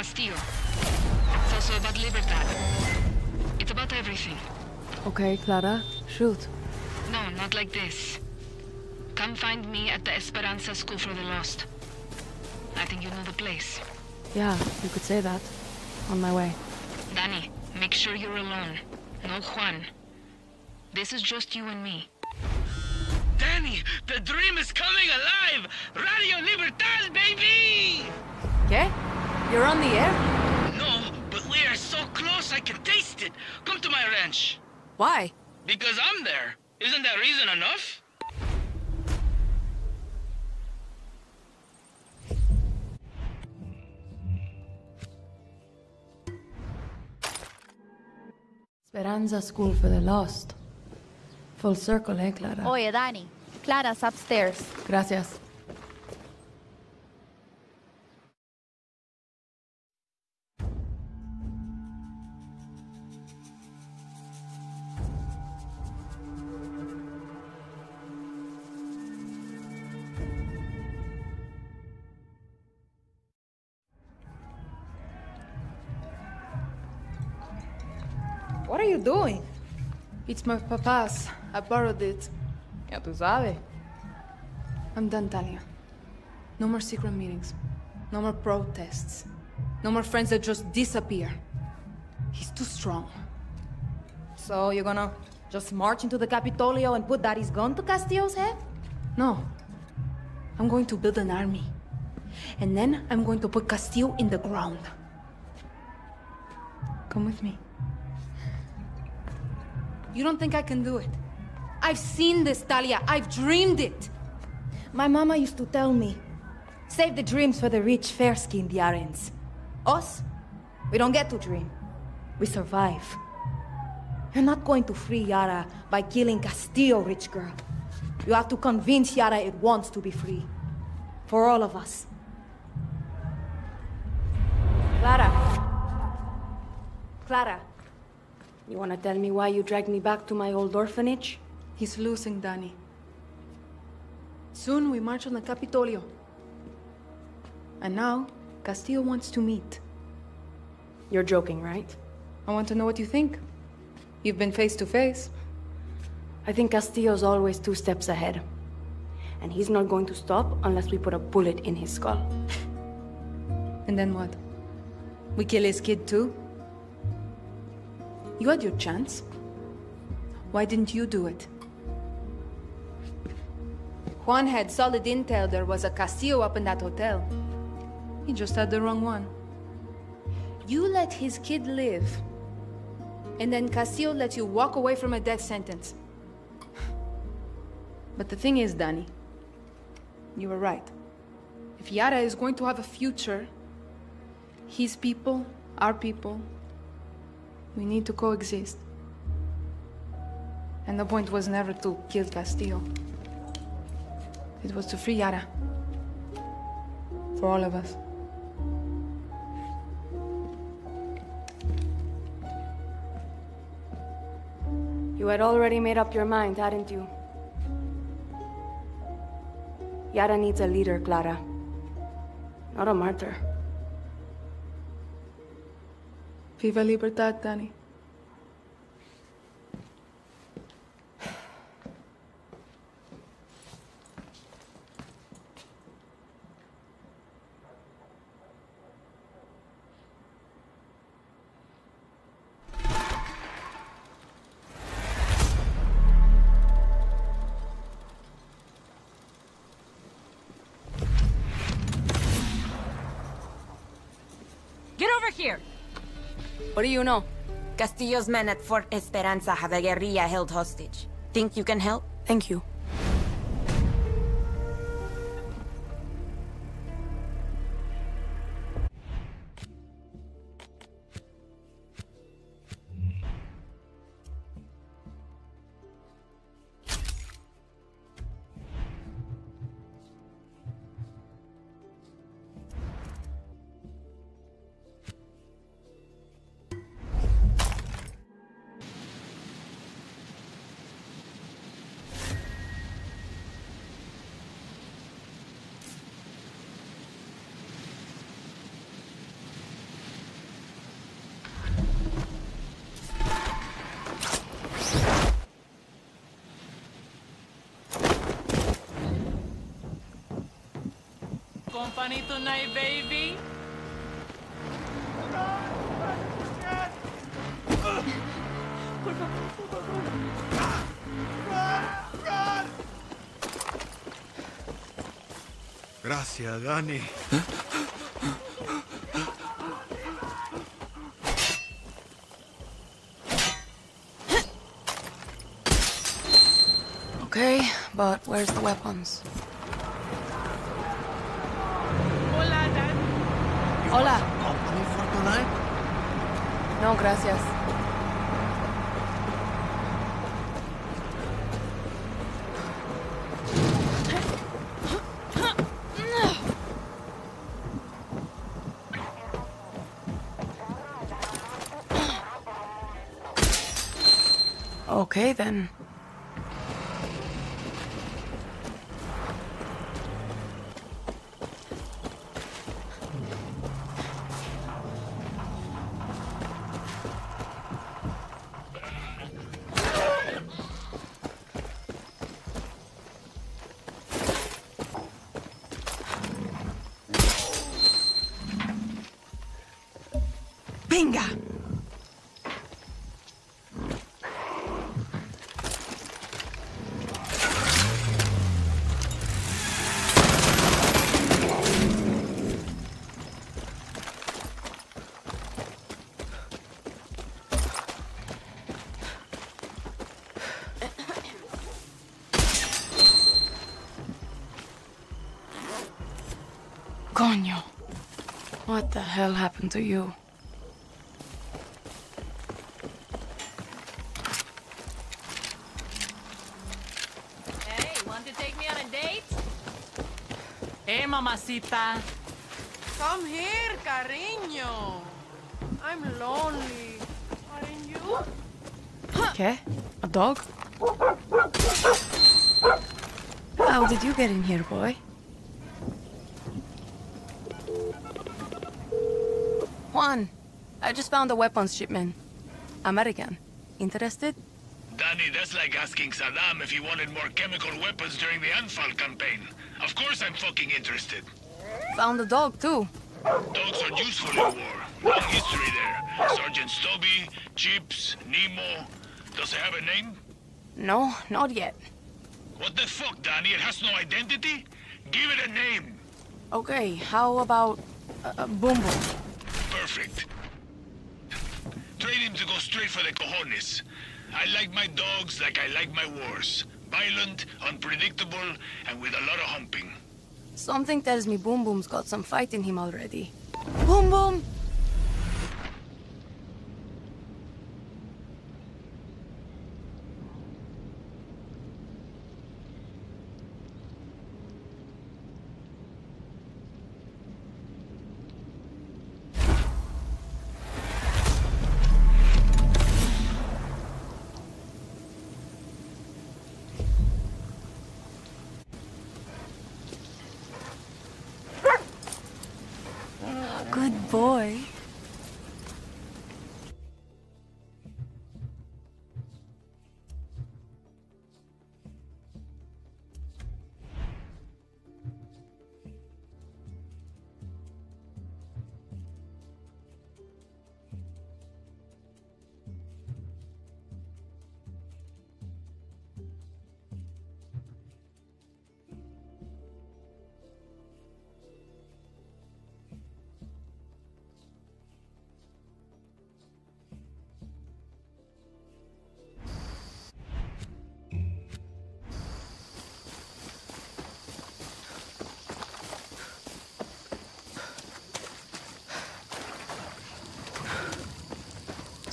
Castillo. It's also about Libertad. It's about everything. Okay, Clara, shoot. No, not like this. Come find me at the Esperanza School for the Lost. I think you know the place. Yeah, you could say that. On my way. Danny, make sure you're alone. No Juan. This is just you and me. Danny, the dream is coming alive! Radio Libertad, baby! Okay? You're on the air? No, but we are so close I can taste it. Come to my ranch. Why? Because I'm there. Isn't that reason enough? Esperanza School for the Lost. Full circle, eh, Clara? Oye, Dani. Clara's upstairs. Gracias. Doing? It's my papa's. I borrowed it. Ya tú sabes. I'm done, Talia. No more secret meetings. No more protests. No more friends that just disappear. He's too strong. So you're gonna just march into the Capitolio and put Daddy's gun to Castillo's head? No. I'm going to build an army. And then I'm going to put Castillo in the ground. Come with me. You don't think I can do it? I've seen this, Talia. I've dreamed it. My mama used to tell me, save the dreams for the rich, fair-skinned Yarans. Us, we don't get to dream. We survive. You're not going to free Yara by killing Castillo, rich girl. You have to convince Yara it wants to be free. For all of us. Clara. Clara. You wanna tell me why you dragged me back to my old orphanage? He's losing, Danny. Soon we march on the Capitolio. And now, Castillo wants to meet. You're joking, right? I want to know what you think. You've been face to face. I think Castillo's always two steps ahead. And he's not going to stop unless we put a bullet in his skull. And then what? We kill his kid too? You had your chance. Why didn't you do it? Juan had solid intel there was a Castillo up in that hotel. He just had the wrong one. You let his kid live. And then Castillo lets you walk away from a death sentence. But the thing is, Danny, you were right. If Yara is going to have a future, his people, our people, we need to coexist. And the point was never to kill Castillo. It was to free Yara. For all of us. You had already made up your mind, hadn't you? Yara needs a leader, Clara. Not a martyr. Viva Libertad, Danny. Get do you know? Castillo's men at Fort Esperanza have a guerrilla held hostage. Think you can help? Thank you. Company tonight, baby? Gracias, Dani. Okay, but where's the weapons? Hola, Dad. Hola. Company for tonight? No, gracias. Okay, then. Venga! What the hell happened to you? Mamacita. Come here, cariño. I'm lonely. Aren't you? Okay. A dog? How did you get in here, boy? Juan, I just found a weapons shipment. American. Interested? Danny, that's like asking Saddam if he wanted more chemical weapons during the Anfal campaign. Of course I'm fucking interested. Found a dog, too. Dogs are useful in war. Long history there. Sergeant Stubby, Chips, Nemo. Does it have a name? No, not yet. What the fuck, Danny? It has no identity? Give it a name. Okay, how about... Uh, Boom Boom? Perfect. Train him to go straight for the cojones. I like my dogs like I like my wars. Violent, unpredictable, and with a lot of humping. Something tells me Boom Boom's got some fight in him already. Boom Boom!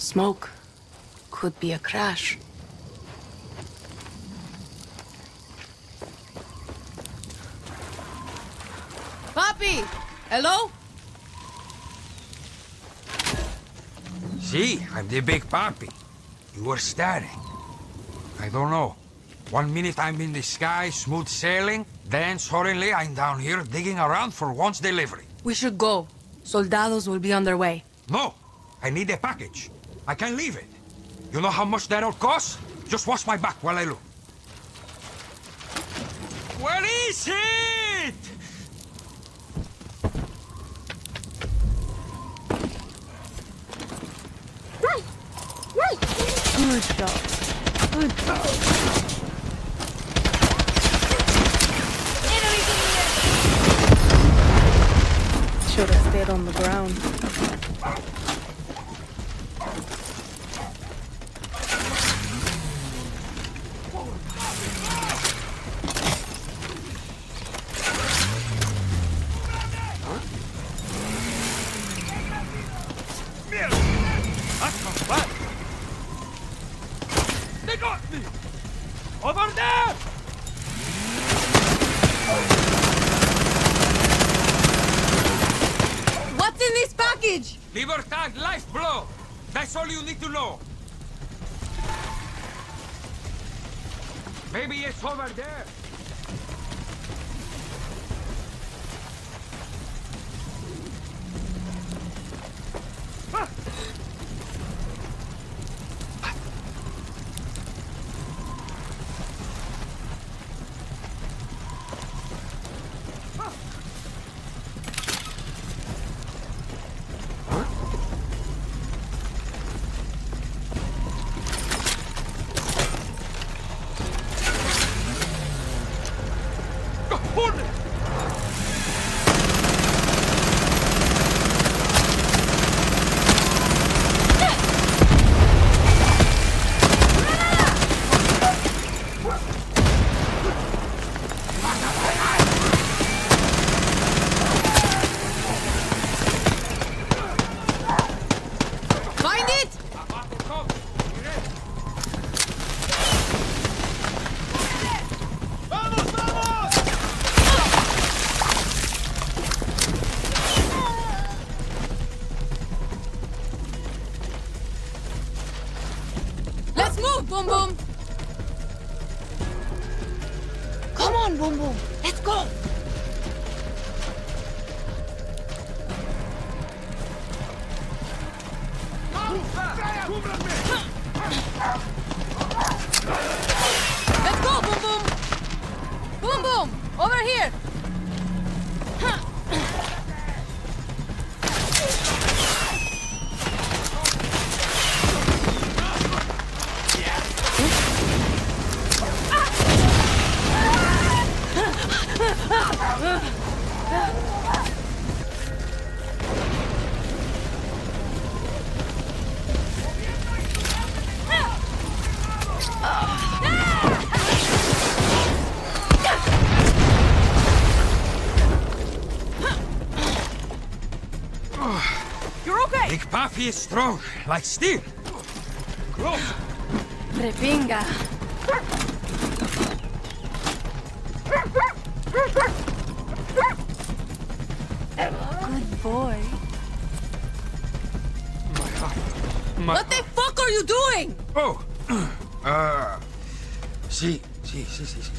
Smoke. Could be a crash. Papi! Hello? See, I'm the big papi. You were staring. I don't know. One minute I'm in the sky, smooth sailing, then suddenly I'm down here digging around for Juan's delivery. We should go. Soldados will be on their way. No, I need a package. I can leave it. You know how much that'll cost? Just watch my back while I look. What is it? Right. Right. Good job. Good job. Should have stayed on the ground. Papi is strong, like steel. Close. Repinga. Oh! uh. Sí, sí, sí, sí, sí.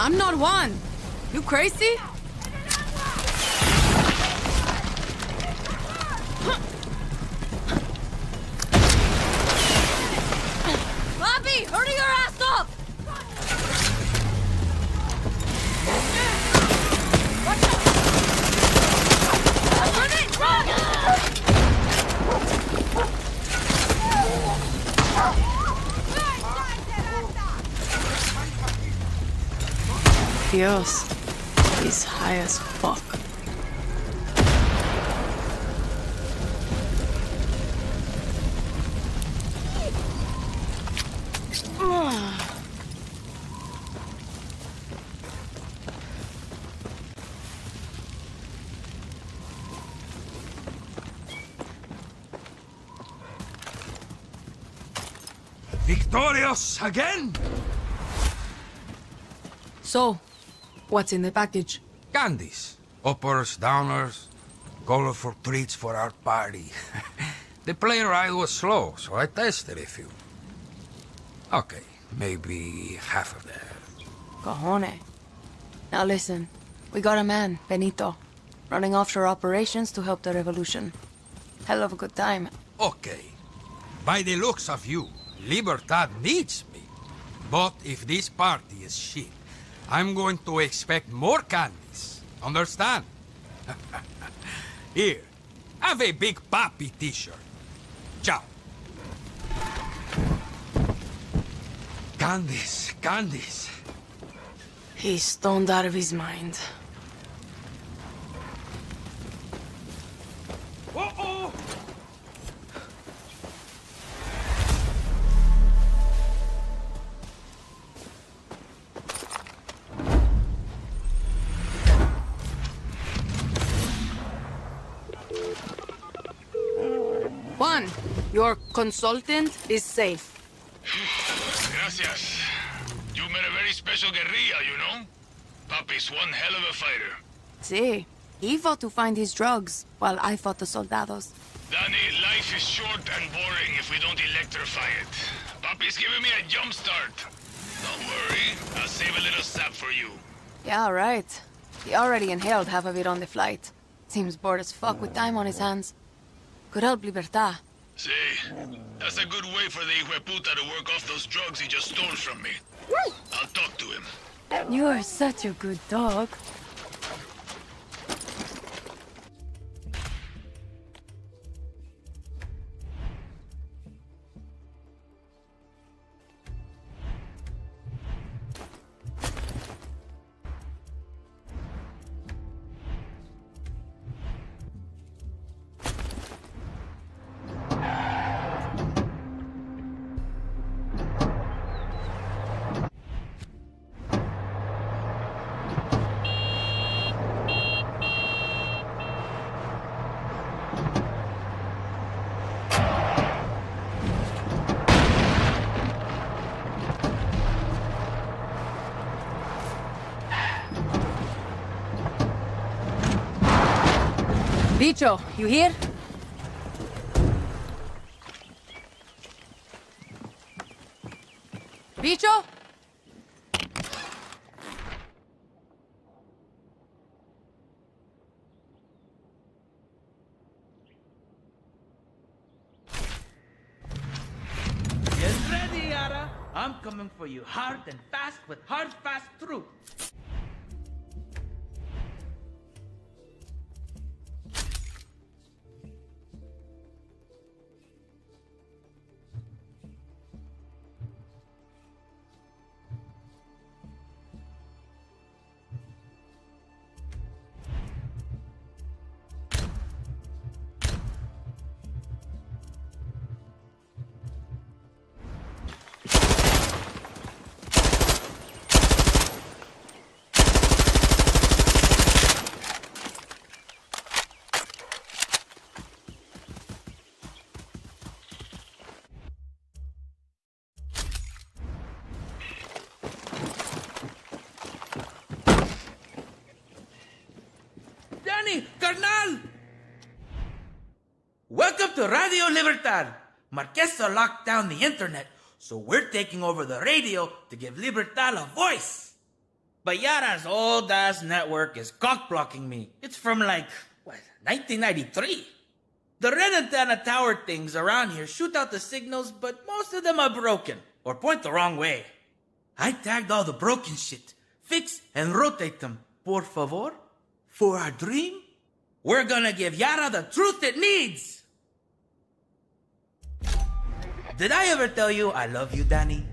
I'm not one. You crazy? Victorious again? So, what's in the package? Candies. Uppers, downers, colorful treats for our party. the plane ride was slow, so I tested a few. Okay, maybe half of that. Cojones. Now listen, we got a man, Benito, running offshore operations to help the revolution. Hell of a good time. Okay. By the looks of you, Libertad needs me. But if this party is shit, I'm going to expect more candies. Understand? Here, have a Big Papi t-shirt. Ciao. Candies, candies. He's stoned out of his mind. Consultant is safe. Gracias. You met a very special guerrilla, you know? Papi's one hell of a fighter. See, he fought to find his drugs, while I fought the soldados. Danny, life is short and boring if we don't electrify it. Papi's giving me a jump start. Don't worry, I'll save a little sap for you. Yeah, right. He already inhaled half of it on the flight. Seems bored as fuck with time on his hands. Could help Libertad. See, that's a good way for the Hueputa to work off those drugs he just stole from me. I'll talk to him. You are such a good dog. Bicho, you here? Bicho? Get ready, Yara. I'm coming for you hard and fast with hard, to Radio Libertad. Marquesa locked down the internet, so we're taking over the radio to give Libertad a voice. But Yara's old ass network is cock blocking me. It's from like, what, 1993? The red antenna tower things around here shoot out the signals, but most of them are broken or point the wrong way. I tagged all the broken shit, fix and rotate them. Por favor? For our dream? We're gonna give Yara the truth it needs! Did I ever tell you I love you, Danny?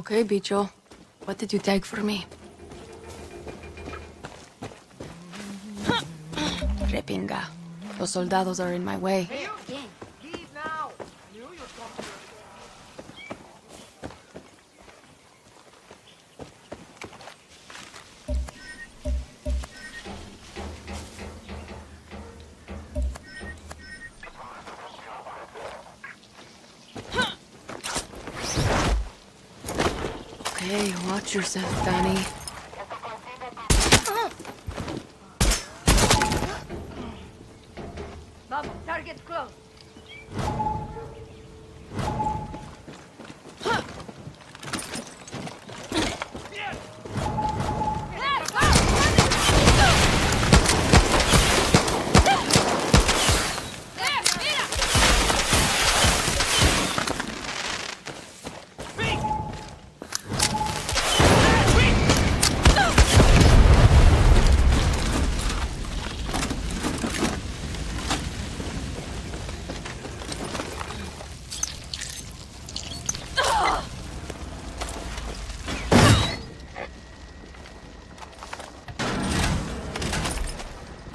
Okay, Bicho. What did you take for me? Repinga. Los soldados are in my way. Yourself, Danny.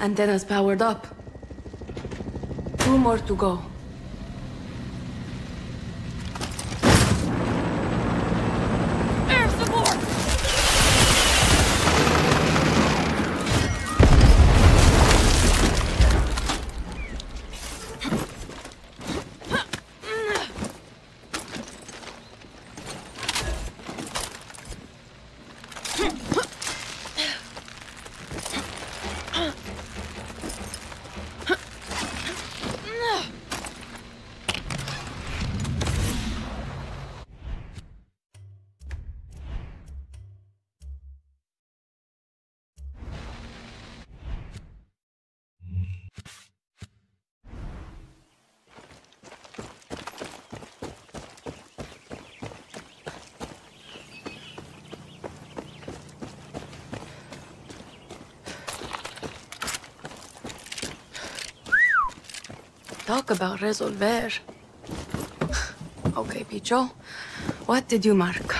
Antenna's powered up. Two more to go. Talk about resolver. Okay, Bicho. What did you mark?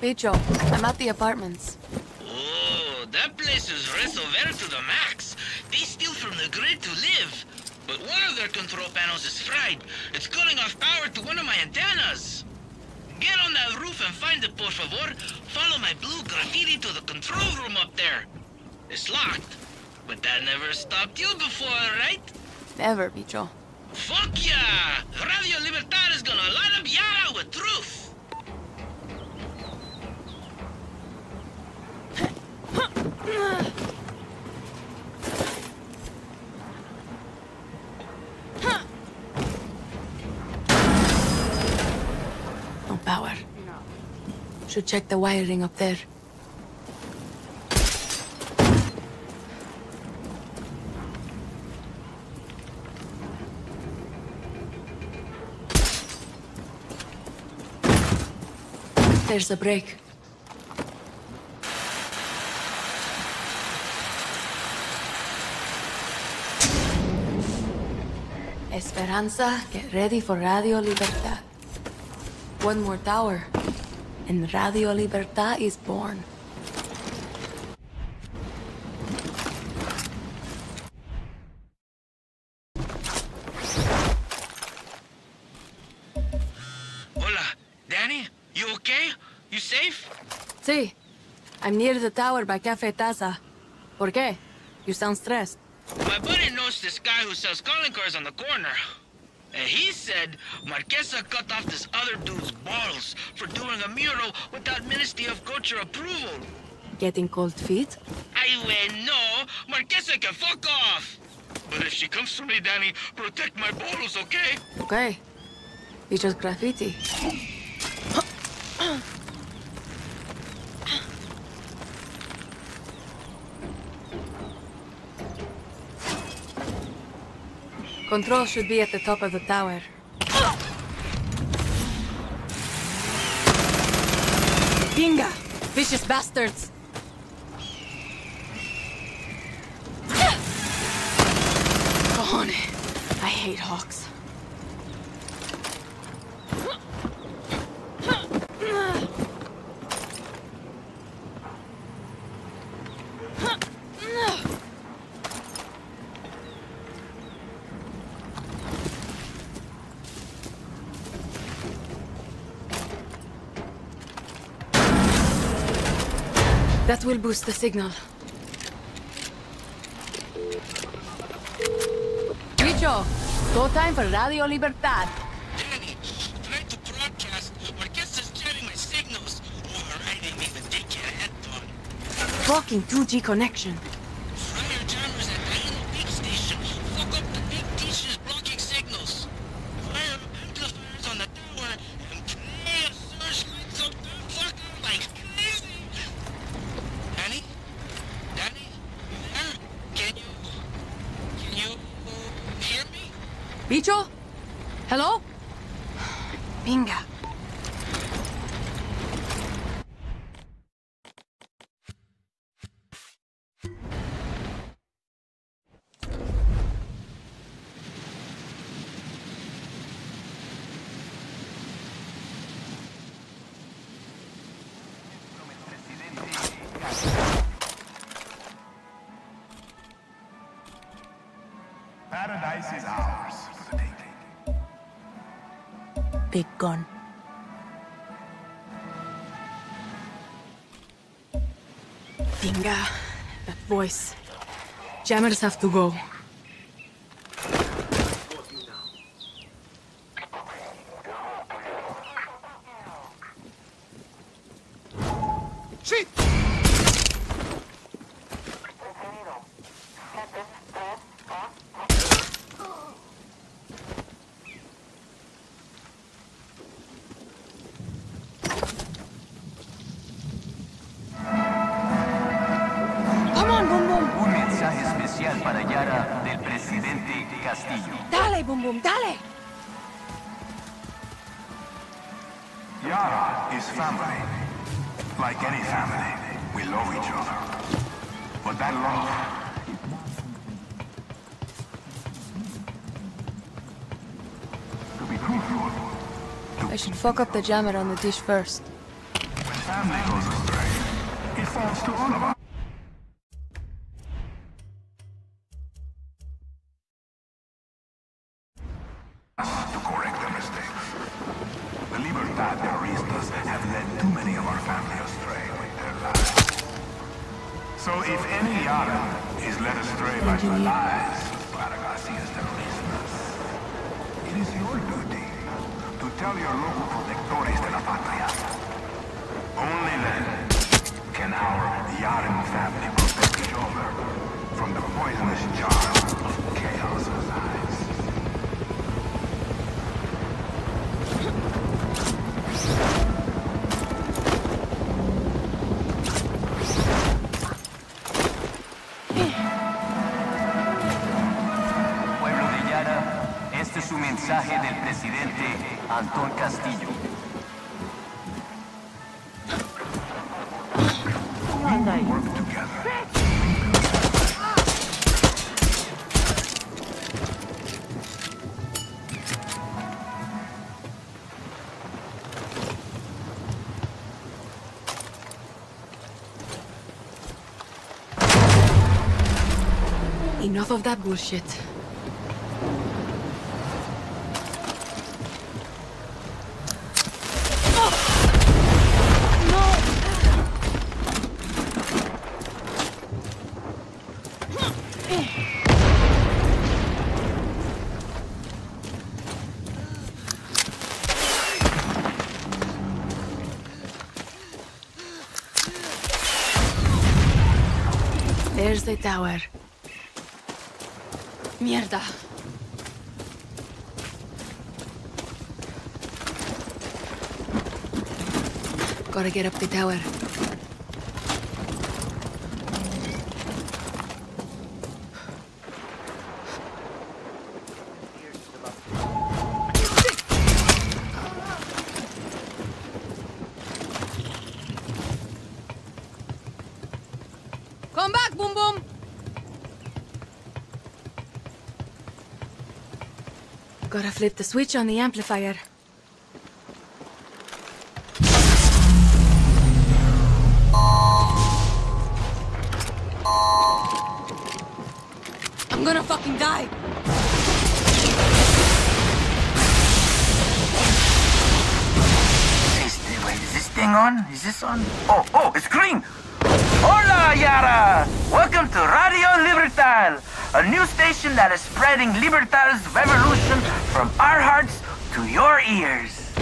Bicho, I'm at the apartments. Oh, that place is resolver to the max. They steal from the grid to live. But one of their control panels is fried. It's cutting off power to one of my antennas. Get on that roof and find it, por favor. Follow my blue graffiti to the control room up there. It's locked. But that never stopped you before, right? Never, Bicho. Fuck yeah! Radio Libertad is gonna light up Yara with truth! No power. Should check the wiring up there. There's a break. Esperanza, get ready for Radio Libertad. One more tower, and Radio Libertad is born. Near the tower by Cafe Taza. ¿Por qué? You sound stressed. My buddy knows this guy who sells calling cards on the corner. And he said Marquesa cut off this other dude's balls for doing a mural without Ministry of Culture approval. Getting cold feet? I will no, Marquesa can fuck off. But if she comes for me, Danny, protect my balls, okay? Okay. You just graffiti. Control should be at the top of the tower. Pinga! Vicious bastards! Cojone. I hate hawks. Will boost the signal. Bicho, go time for Radio Libertad. Danny, try to broadcast. Jamming my signals. Overriding me with daycare headphone. Fucking 2G connection. Gun. That voice. Jammers have to go. Fuck up the jammer on the dish first. when family goes astray, it falls to all of us. Antón Castillo. Enough of that bullshit. The tower. Mierda. Gotta get up the tower. Come back, Boom Boom! Gotta flip the switch on the amplifier. I'm gonna fucking die! Is this thing on? Is this on? Oh, oh, it's green! Hola, Yara! Welcome to Radio Libertad, a new station that is spreading Libertad's revolution from our hearts to your ears.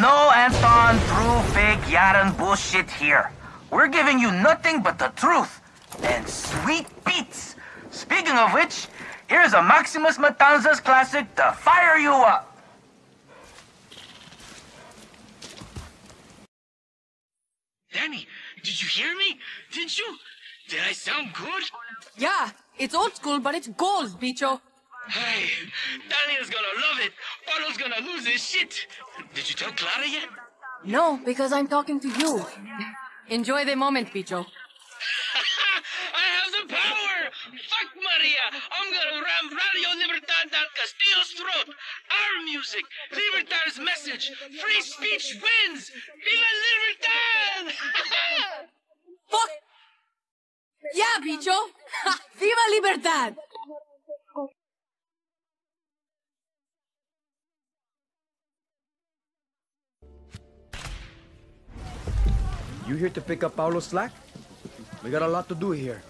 No Anton, true, fake, Yaran bullshit here. We're giving you nothing but the truth and sweet beats. Speaking of which, here's a Máximas Matanzas classic to fire you up. Danny, did you hear me? Did you? Did I sound good? Yeah, it's old school, but it's gold, bicho. Hey, Daniel's gonna love it. Paolo's gonna lose his shit. Did you tell Clara yet? No, because I'm talking to you. Enjoy the moment, bicho. I have the power! Fuck Maria! I'm gonna ram Radio Libertad down Castillo's throat! Our music! Libertad's message! Free speech wins! Viva Libertad! Fuck! Yeah, bicho! Viva Libertad! You here to pick up Paolo's slack? We got a lot to do here.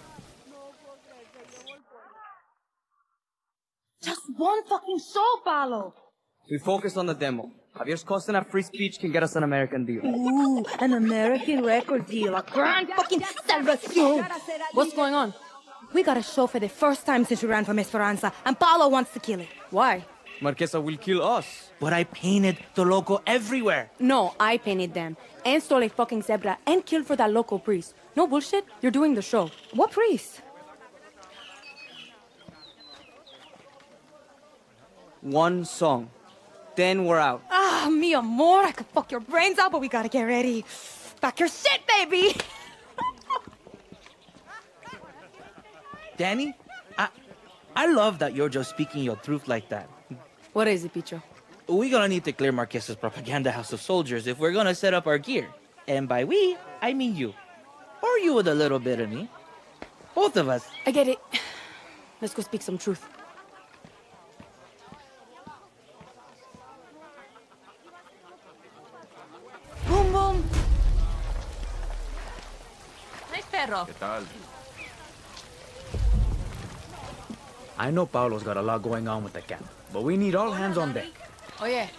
Just one fucking show, Paolo! We focus on the demo. Javier's costing at free speech can get us an American deal. Ooh, an American record deal. A grand fucking celebration. What's going on? We got a show for the first time since we ran from Esperanza, and Paolo wants to kill it. Why? Marquesa will kill us. But I painted the logo everywhere. No, I painted them. And stole a fucking zebra and killed for that local priest. No bullshit, you're doing the show. What priest? One song. Then we're out. Ah, mi amor, I could fuck your brains out, but we gotta get ready. Back your shit, baby! Danny, I, I love that you're just speaking your truth like that. What is it, bicho? We're gonna need to clear Marques's propaganda house of soldiers if we're gonna set up our gear. And by we, I mean you. Or you with a little bit of me. Both of us. I get it. Let's go speak some truth. Boom, boom. Nice perro. ¿Qué tal? I know Paolo's got a lot going on with the camp, but we need all hands on deck. Oh, Oye,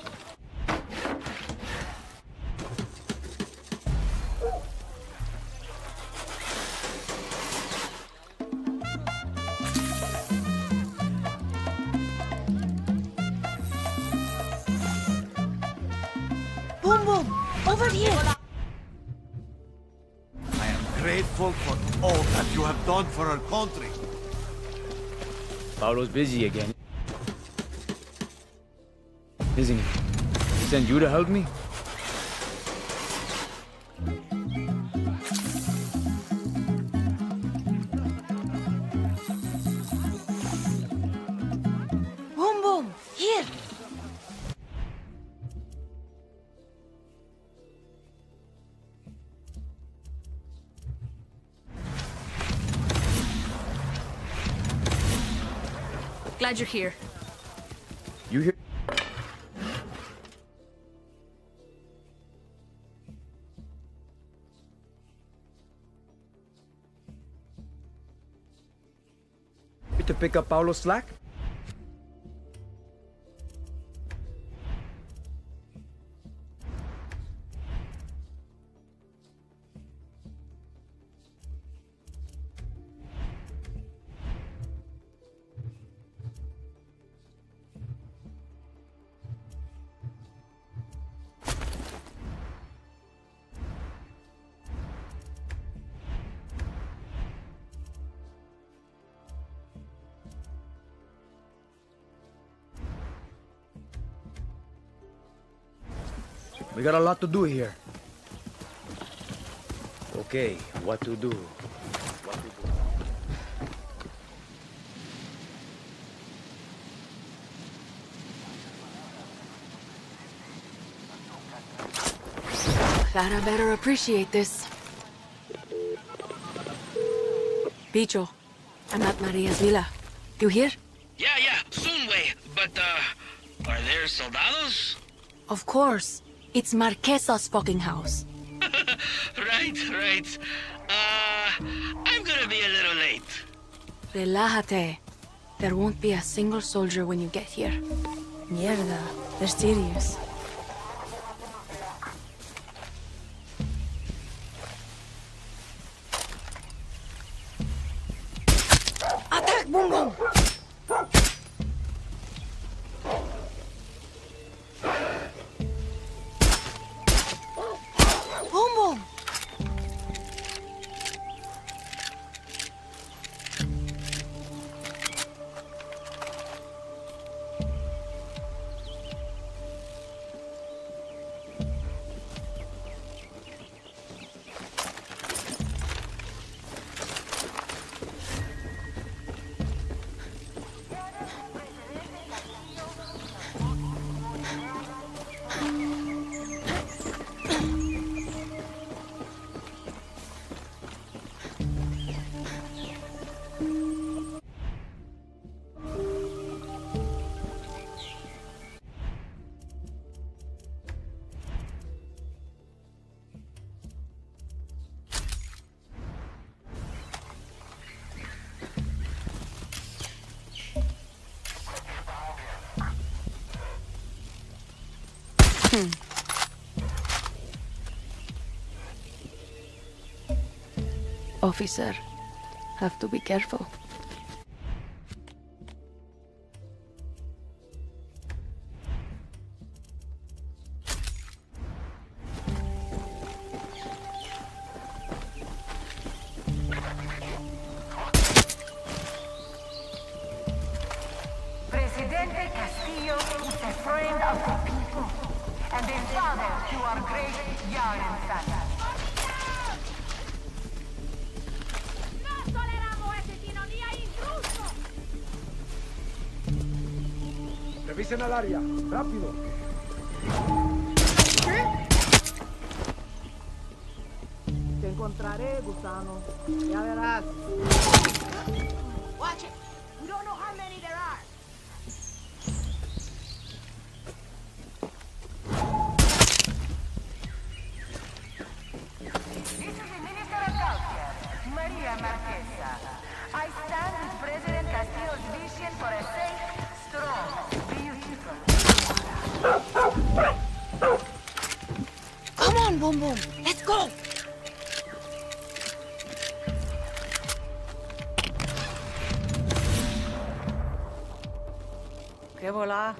Boom, boom. Over here. I am grateful for all that you have done for our country. Paolo's busy again. Isn't he? He sent you to help me? Boom, boom. Here. Glad you're here. Pick up Paolo's slack? We got a lot to do here. Okay, what to do? What to do? Clara better appreciate this. Bicho, I'm at Maria's villa. You hear? Yeah, yeah, soon way. But, uh, are there soldados? Of course. It's Marquesa's fucking house. right, right. Uh, I'm gonna be a little late. Relájate. There won't be a single soldier when you get here. Mierda, they're serious. Hmm. Officer, have to be careful. Al área, rápido. Te encontraré, gusano. Ya verás. ¿Qué volá?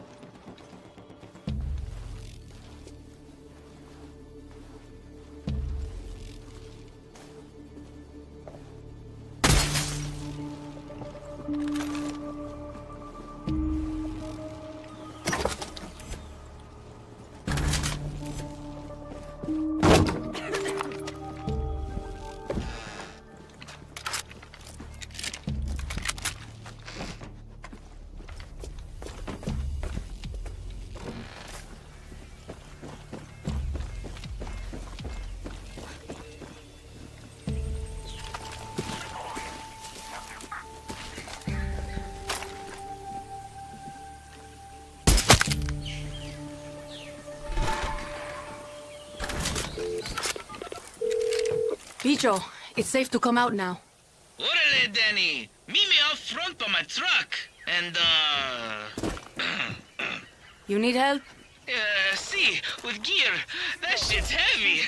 Bicho, it's safe to come out now. Orale, Danny. Meet me out front by my truck. And, uh... You need help? Uh, see, with gear. That shit's heavy.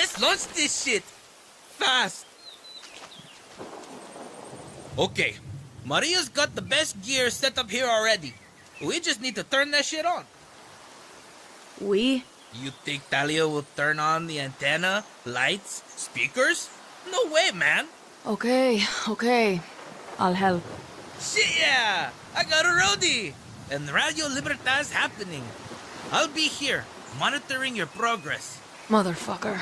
Let's launch this shit! Fast! Okay, Maria's got the best gear set up here already. We just need to turn that shit on. We? You think Talia will turn on the antenna, lights, speakers? No way, man! Okay, okay. I'll help. Shit, yeah! I got a roadie! And Radio Libertad's happening. I'll be here, monitoring your progress. Motherfucker.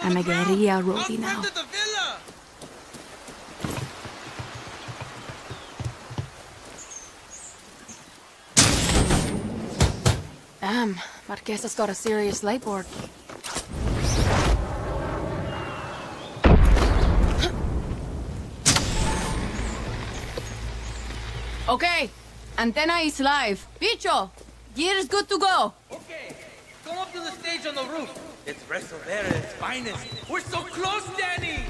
I'm a guerrilla roadie now. Damn, Marquesa's got a serious light board. Okay, antenna is live. Bicho, gear is good to go. Okay, come up to the stage on the roof. It's Resolver at its finest. We're so close, Danny!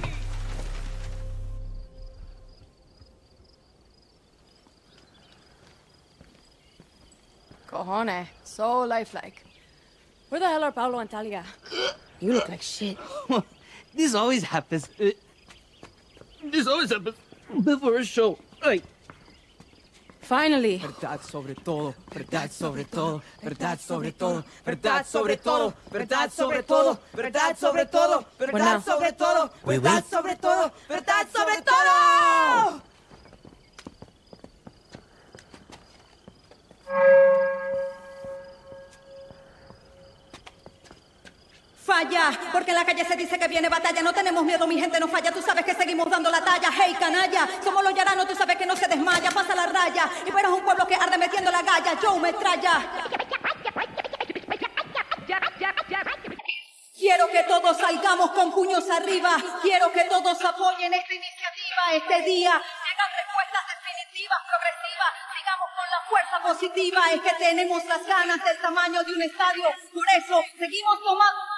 Cojones, so lifelike. Where the hell are Paolo and Talia? You look like shit. this always happens. Uh, this always happens before a show. Hey. Finally. Verdad sobre todo, verdad sobre todo, verdad sobre todo, verdad sobre todo, verdad sobre todo, verdad sobre todo, verdad sobre todo, verdad sobre todo, verdad sobre todo. Falla, porque en la calle se dice que viene batalla. No tenemos miedo, mi gente no falla. Tú sabes que seguimos dando la talla. Hey, canalla, somos los llaranos, tú sabes que no se desmaya. Pasa la raya. Y pero es un pueblo que arde metiendo la galla. Joe metralla. Quiero que todos salgamos con puños arriba. Quiero que todos apoyen esta iniciativa. Este día llegan respuestas definitivas, progresivas. Sigamos con la fuerza positiva. Es que tenemos las ganas del tamaño de un estadio. Por eso seguimos tomando.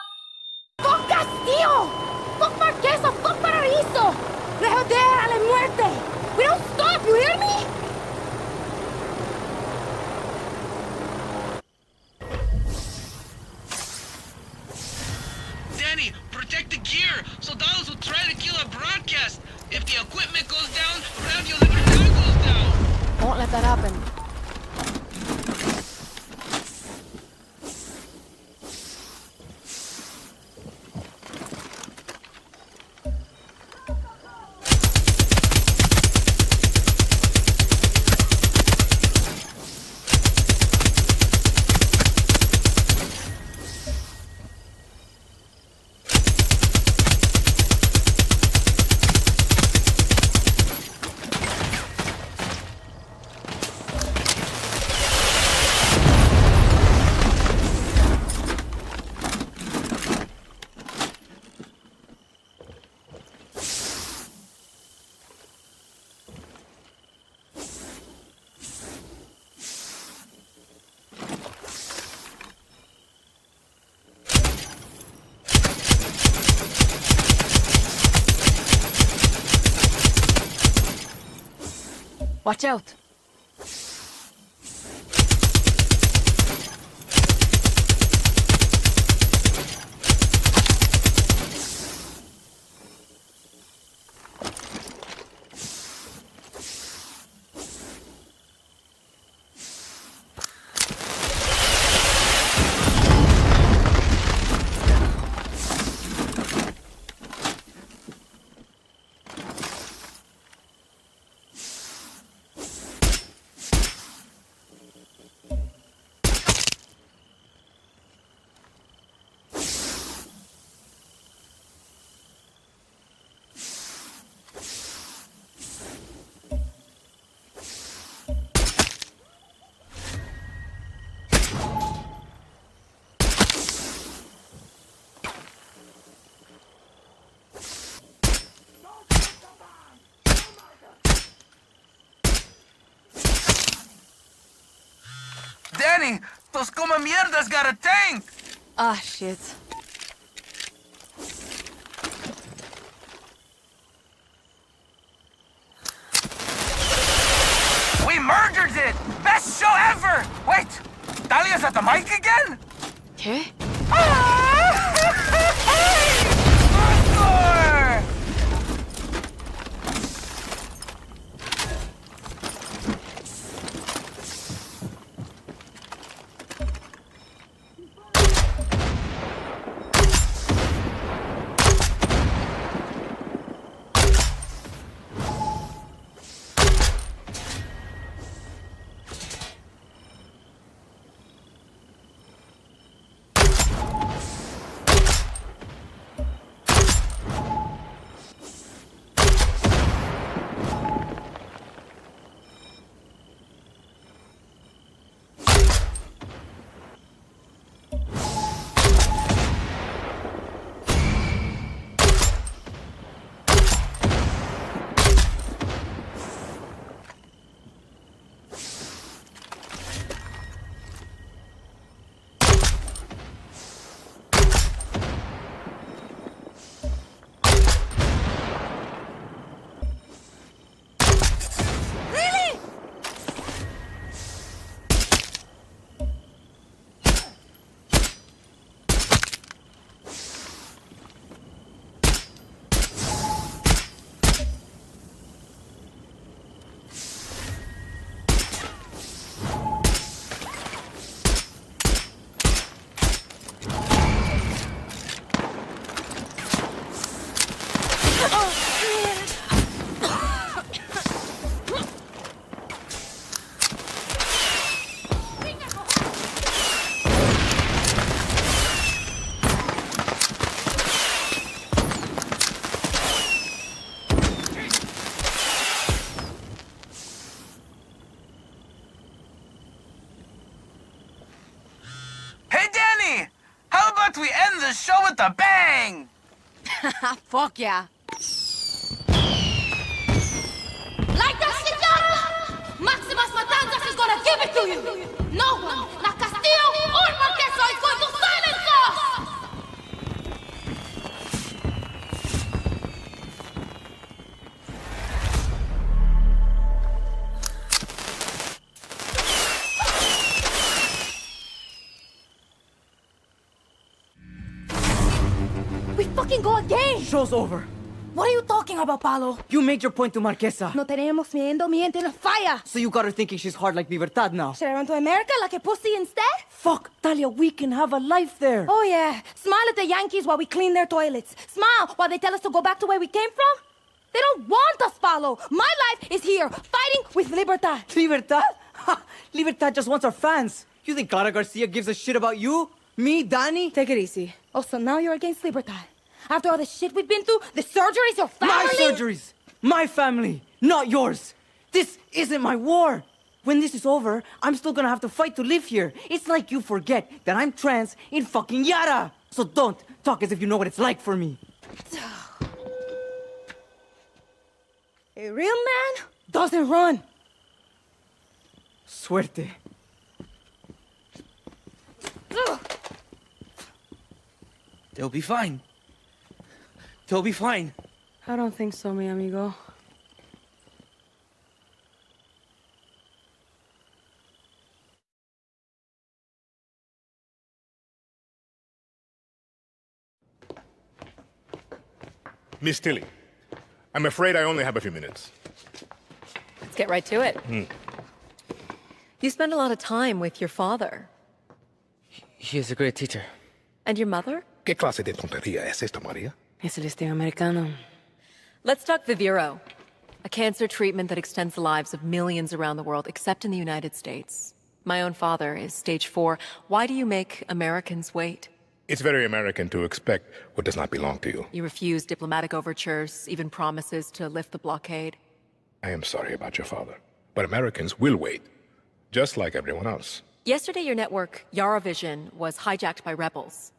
¡Fuck Castillo! ¡Fuck Marquesa! ¡Fuck Paraíso! ¡Le joder a la muerte! We don't stop, you hear me? Danny, protect the gear. Soldados will try to kill our broadcast. If the equipment goes down, Radio Libertad goes down. Won't let that happen. Out. Danny, those come mierdas got a tank! Ah, shit. We murdered it! Best show ever! Wait, Talia's at the mic again? ¿Qué? Encore! Yeah. Over. What are you talking about, Paolo? You made your point to Marquesa. No tenemos miedo, miente la falla. So you got her thinking she's hard like Libertad now. Should I run to America like a pussy instead? Fuck, Talia, we can have a life there. Oh yeah, smile at the Yankees while we clean their toilets. Smile while they tell us to go back to where we came from. They don't want us, Paolo. My life is here, fighting with Libertad. Libertad? Ha! Libertad just wants our fans. You think Clara Garcia gives a shit about you? Me, Danny? Take it easy. Also, now you're against Libertad. After all the shit we've been through, the surgeries, your family. My surgeries! My family, not yours. This isn't my war. When this is over, I'm still gonna have to fight to live here. It's like you forget that I'm trans in fucking Yara. So don't talk as if you know what it's like for me. A real man doesn't run. Suerte. They'll be fine. They'll be fine. I don't think so, mi amigo. Miss Tilly, I'm afraid I only have a few minutes. Let's get right to it. Hmm. You spend a lot of time with your father. He is a great teacher. And your mother? ¿Qué clase de tontería es esta, María? Es el estilo americano. Let's talk Viviro, a cancer treatment that extends the lives of millions around the world, except in the United States. My own father is stage four. Why do you make Americans wait? It's very American to expect what does not belong to you. You refuse diplomatic overtures, even promises to lift the blockade. I am sorry about your father, but Americans will wait, just like everyone else. Yesterday, your network, Yaravision, was hijacked by rebels.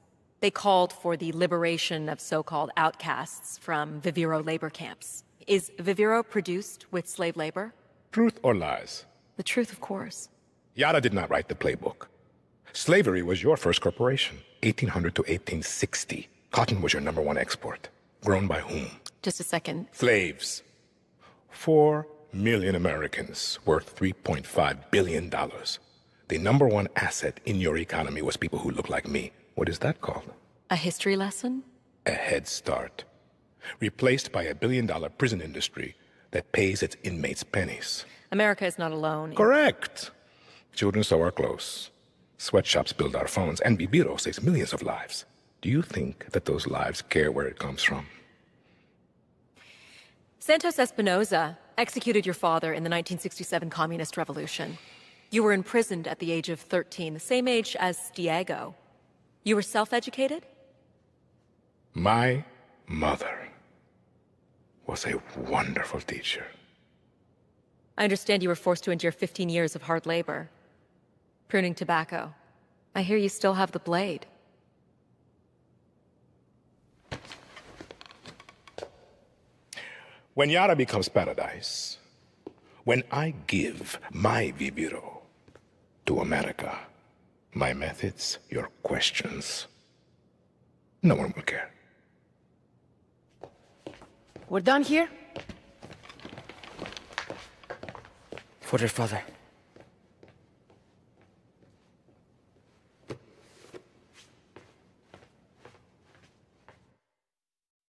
They called for the liberation of so called outcasts from Viviro labor camps. Is Viviro produced with slave labor? Truth or lies? The truth, of course. Yara did not write the playbook. Slavery was your first corporation, 1800 to 1860. Cotton was your number one export. Grown by whom? Just a second. Slaves. Four million Americans worth $3.5 billion. The number one asset in your economy was people who look like me. What is that called? A history lesson? A head start. Replaced by a billion dollar prison industry that pays its inmates pennies. America is not alone. Correct. Children sew our clothes. Sweatshops build our phones. And Viviro saves millions of lives. Do you think that those lives care where it comes from? Santos Espinosa executed your father in the 1967 Communist Revolution. You were imprisoned at the age of 13, the same age as Diego. You were self educated? My mother was a wonderful teacher. I understand you were forced to endure 15 years of hard labor, pruning tobacco. I hear you still have the blade. When Yara becomes paradise, when I give my Viviro to America, my methods, your questions, no one will care. We're done here? For your father.